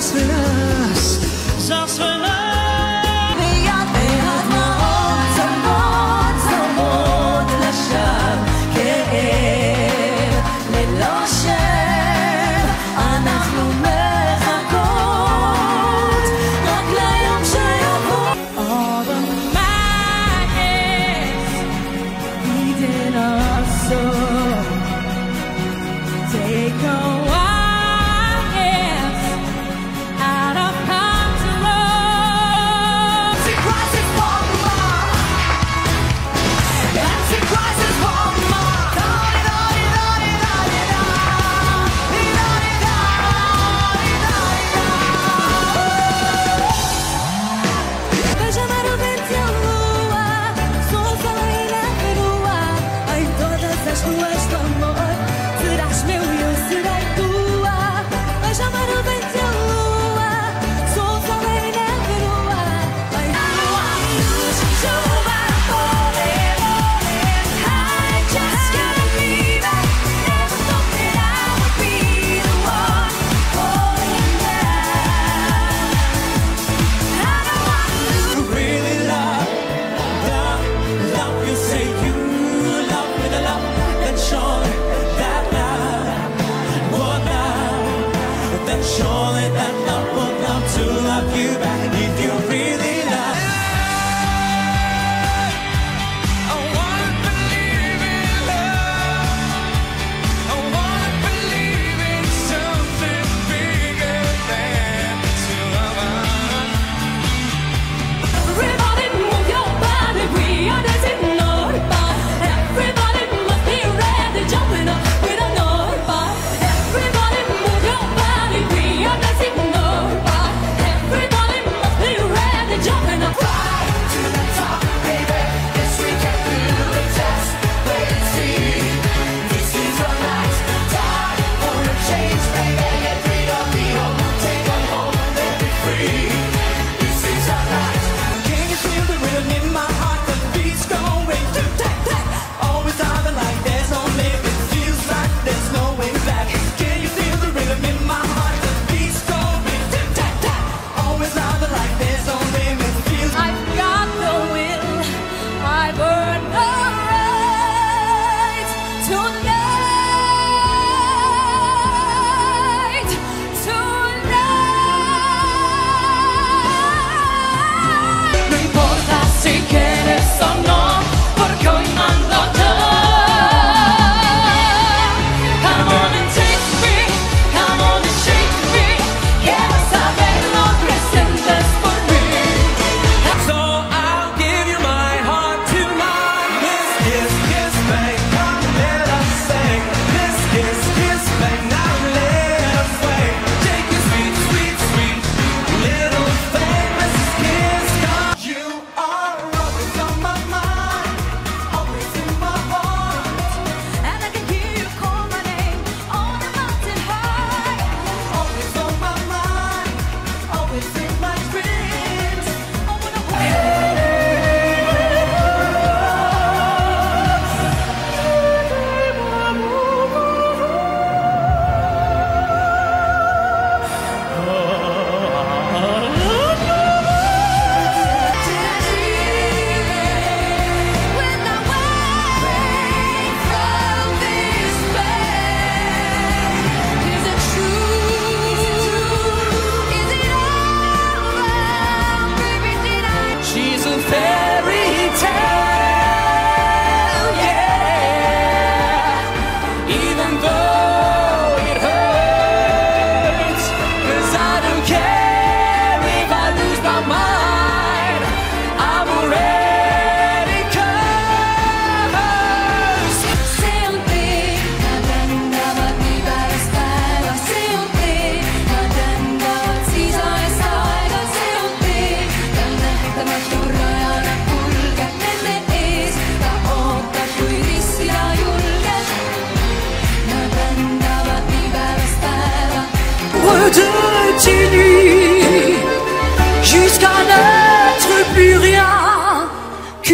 serás. Ya suena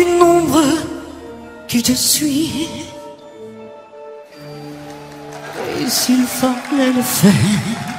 qu'une ombre qui te suit. Et s'il fallait le faire.